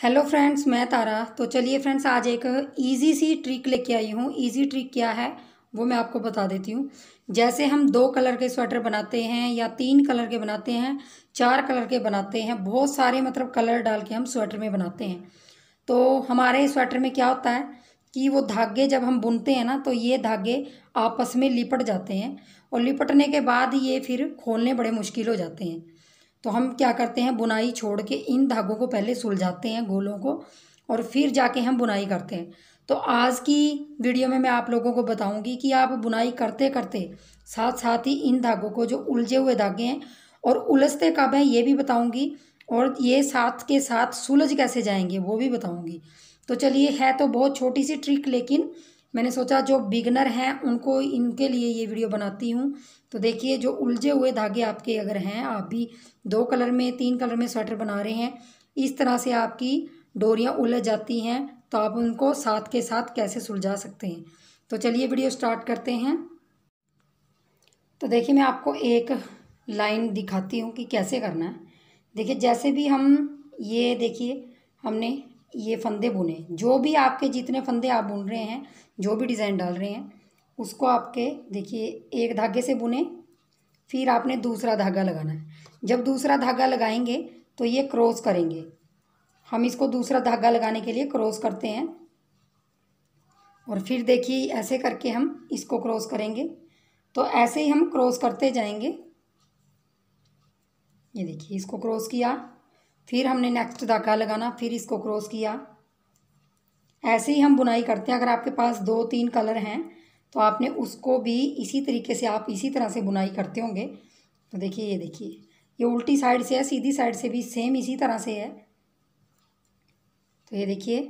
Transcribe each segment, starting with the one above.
Hello friends मैं तारा। तो चलिए फ्रेंड्स आज एक इजी सी ट्रिक लेके आई हूँ। इजी ट्रिक क्या है, वो मैं आपको बता देती हूँ। जैसे हम दो कलर के स्वेटर बनाते हैं या तीन कलर के बनाते हैं, चार कलर के बनाते हैं, बहुत सारे मतलब कलर डाल के हम स्वेटर में बनाते हैं। तो हमारे स्वेटर में क्या होता है कि वो धागे जब हम बुनते हैं ना तो ये धागे आपस में लिपट जाते हैं और लिपटने के बाद ये फिर खोलने बड़े मुश्किल हो जाते हैं। तो हम क्या करते हैं, बुनाई छोड़ के इन धागों को पहले सुलझाते हैं गोलों को और फिर जाके हम बुनाई करते हैं। तो आज की वीडियो में मैं आप लोगों को बताऊँगी कि आप बुनाई करते करते साथ साथ ही इन धागों को जो उलझे हुए धागे हैं और उलझते कब हैं ये भी बताऊँगी और ये साथ के साथ सुलझ कैसे जाएँगे वो भी बताऊँगी। तो चलिए, है तो बहुत छोटी सी ट्रिक लेकिन मैंने सोचा जो बिगनर हैं, उनको इनके लिए ये वीडियो बनाती हूँ। तो देखिए, जो उलझे हुए धागे आपके अगर हैं, आप भी दो कलर में, तीन कलर में स्वेटर बना रहे हैं, इस तरह से आपकी डोरियाँ उलझ जाती हैं तो आप उनको साथ के साथ कैसे सुलझा सकते हैं? तो चलिए वीडियो स्टार्ट करते हैं। तो देखिए, मैं आपको एक लाइन दिखाती हूँ कि कैसे करना है। देखिए, जैसे भी हम ये देखिए, हमने ये फंदे बुने। जो भी आपके जितने फंदे आप बुन रहे हैं, जो भी डिज़ाइन डाल रहे हैं, उसको आपके देखिए, एक धागे से बुने, फिर आपने दूसरा धागा लगाना है। जब दूसरा धागा लगाएँगे तो ये क्रॉस करेंगे। हम इसको दूसरा धागा लगाने के लिए क्रॉस करते हैं। और फिर देखिए, ऐसे करके हम इसको क्रॉस करेंगे। तो ऐसे ही हम क्रॉस करते जाएँगे। ये देखिए, इसको क्रॉस किया। फिर हमने नेक्स्ट धागा लगाना, फिर इसको क्रॉस किया। ऐसे ही हम बुनाई करते हैं। अगर आपके पास दो तीन कलर हैं तो आपने उसको भी इसी तरीके से आप इसी तरह से बुनाई करते होंगे। तो देखिए, ये देखिए। ये उल्टी साइड से है, सीधी साइड से भी सेम इसी तरह से है। तो ये देखिए।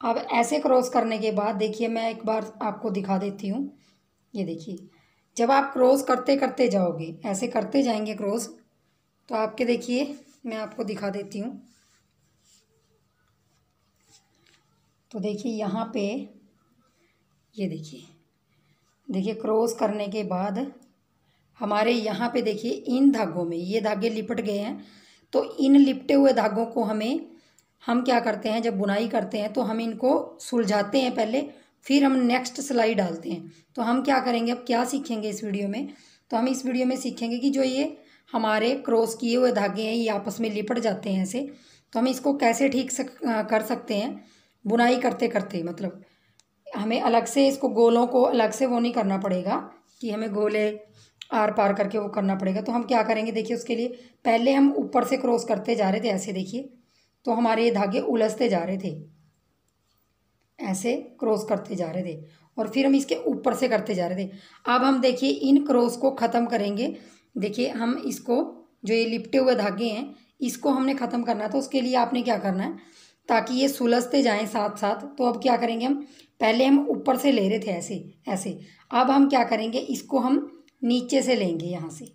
अब ऐसे क्रॉस करने के बाद देखिए, मैं एक बार आपको दिखा देती हूँ। ये देखिए। जब आप क्रॉस करते करते जाओगे, ऐसे करते जाएँगे क्रॉस तो आपके देखिए मैं आपको दिखा देती हूँ। तो देखिए यहाँ पे, ये देखिए देखिए क्रॉस करने के बाद हमारे यहाँ पे देखिए इन धागों में, ये धागे लिपट गए हैं। तो इन लिपटे हुए धागों को हमें, हम क्या करते हैं, जब बुनाई करते हैं तो हम इनको सुलझाते हैं पहले, फिर हम नेक्स्ट सिलाई डालते हैं। तो हम क्या करेंगे, अब क्या सीखेंगे इस वीडियो में? तो हम इस वीडियो में सीखेंगे कि जो ये हमारे क्रॉस किए हुए धागे हैं, ये आपस में लिपट जाते हैं ऐसे। तो हम इसको कैसे ठीक सक कर सकते हैं? बुनाई करते करते मतलब हमें अलग से इसको गोलों को अलग से वो नहीं करना पड़ेगा कि हमें गोले आर पार करके वो करना पड़ेगा। तो हम क्या करेंगे देखिए उसके लिए, पहले हम ऊपर से क्रॉस करते जा रहे थे, ऐसे देखिए तो हमारे ये धागे उलझते जा रहे थे। ऐसे क्रॉस करते जा रहे थे और फिर हम इसके ऊपर से करते जा रहे थे। अब हम देखिए इन क्रॉस को ख़त्म करेंगे। देखिए, हम इसको जो ये लिपटे हुए धागे हैं, इसको हमने ख़त्म करना है तो उसके लिए आपने क्या करना है? ताकि ये सुलझते जाएँ साथ साथ तो अब क्या करेंगे हम? पहले हम ऊपर से ले रहे थे ऐसे ऐसे। अब हम क्या करेंगे? इसको हम नीचे से लेंगे यहाँ से।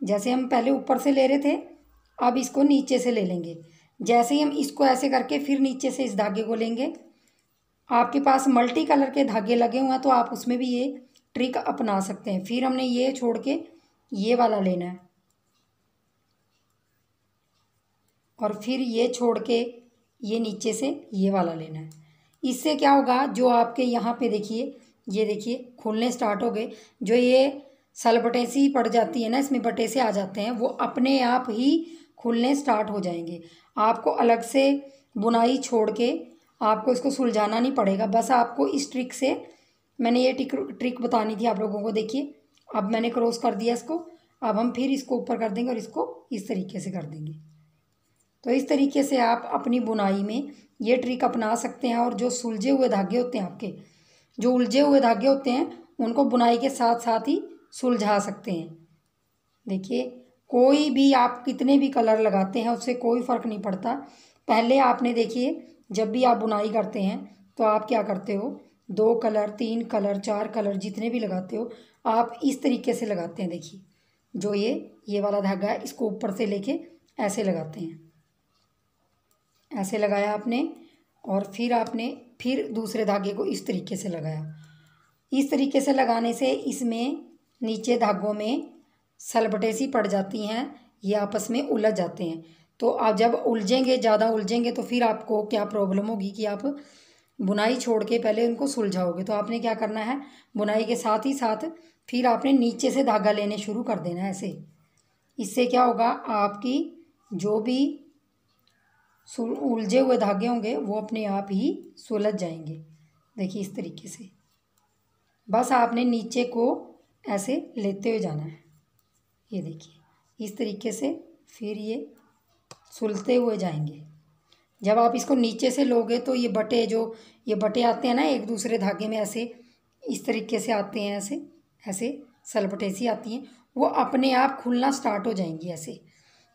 जैसे हम पहले ऊपर से ले रहे थे, अब इसको नीचे से ले लेंगे। जैसे ही हम इसको ऐसे करके फिर नीचे से इस धागे को लेंगे। आपके पास मल्टी कलर के धागे लगे हुए हैं तो आप उसमें भी ये ट्रिक अपना सकते हैं। फिर हमने ये छोड़ के ये वाला लेना है। और फिर ये छोड़ के ये नीचे से ये वाला लेना है। इससे क्या होगा, जो आपके यहाँ पे देखिए, ये देखिए, खुलने स्टार्ट हो गए। जो ये सल बटेसी पड़ जाती है ना, इसमें बटेसे आ जाते हैं, वो अपने आप ही खुलने स्टार्ट हो जाएँगे। आपको अलग से बुनाई छोड़ के आपको इसको सुलझाना नहीं पड़ेगा। बस आपको इस ट्रिक से, मैंने ये ट्रिक ट्रिक बतानी थी आप लोगों को, देखिए। अब मैंने क्रॉस कर दिया इसको। अब हम फिर इसको ऊपर कर देंगे और इसको इस तरीके से कर देंगे। तो इस तरीके से आप अपनी बुनाई में ये ट्रिक अपना सकते हैं और जो सुलझे हुए धागे होते हैं आपके, जो उलझे हुए धागे होते हैं, उनको बुनाई के साथ साथ ही सुलझा सकते हैं। देखिए, कोई भी आप कितने भी कलर लगाते हैं, उससे कोई फ़र्क नहीं पड़ता। पहले आपने देखिए, जब भी आप बुनाई करते हैं तो आप क्या करते हो? दो कलर, तीन कलर, चार कलर जितने भी लगाते हो आप इस तरीके से लगाते हैं, देखिए। जो ये ये वाला धागा है इसको ऊपर से लेके ऐसे लगाते हैं। ऐसे लगाया आपने और फिर आपने फिर दूसरे धागे को इस तरीके से लगाया। इस तरीके से लगाने से इसमें नीचे धागों में सलबटेसी पड़ जाती हैं, ये आपस में उलझ जाते हैं। तो आप जब उलझेंगे, ज़्यादा उलझेंगे तो फिर आपको क्या प्रॉब्लम होगी कि आप बुनाई छोड़ के पहले उनको सुलझाओगे। तो आपने क्या करना है? बुनाई के साथ ही साथ फिर आपने नीचे से धागा लेने शुरू कर देना है ऐसे। इससे क्या होगा? आपकी जो भी उलझे हुए धागे होंगे, वो अपने आप ही सुलझ जाएँगे। देखिए इस तरीके से। बस आपने नीचे को ऐसे लेते हुए जाना है। ये देखिए, इस तरीके से फिर ये सुलते हुए जाएँगे। जब आप इसको नीचे से लोगे तो ये बटे जो, ये बटे आते हैं ना एक दूसरे धागे में ऐसे, इस तरीके से आते हैं ऐसे ऐसे सलबटे सी आती हैं, वो अपने आप खुलना स्टार्ट हो जाएँगी ऐसे।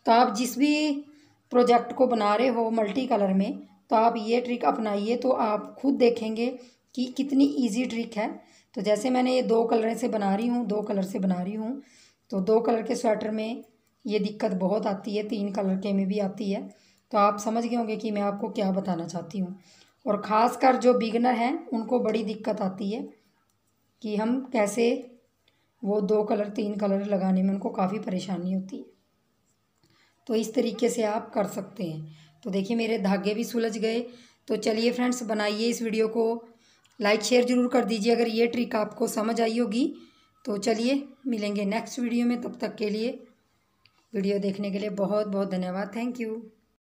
तो आप जिस भी प्रोजेक्ट को बना रहे हो मल्टी कलर में तो आप ये ट्रिक अपनाइए तो आप खुद देखेंगे कि कितनी इजी ट्रिक है। तो जैसे मैंने ये दो कलर से बना रही हूँ, दो कलर से बना रही हूँ तो दो कलर के स्वेटर में ये दिक्कत बहुत आती है, तीन कलर के में भी आती है। तो आप समझ गए होंगे कि मैं आपको क्या बताना चाहती हूँ। और ख़ास कर जो बिगनर हैं, उनको बड़ी दिक्कत आती है कि हम कैसे वो दो कलर, तीन कलर लगाने में उनको काफ़ी परेशानी होती है। तो इस तरीके से आप कर सकते हैं। तो देखिए, मेरे धागे भी सुलझ गए। तो चलिए फ्रेंड्स, बनाइए इस वीडियो को। लाइक, शेयर ज़रूर कर दीजिए अगर ये ट्रिक आपको समझ आई होगी। तो चलिए, मिलेंगे नेक्स्ट वीडियो में। तब तक के लिए वीडियो देखने के लिए बहुत बहुत धन्यवाद। Thank you.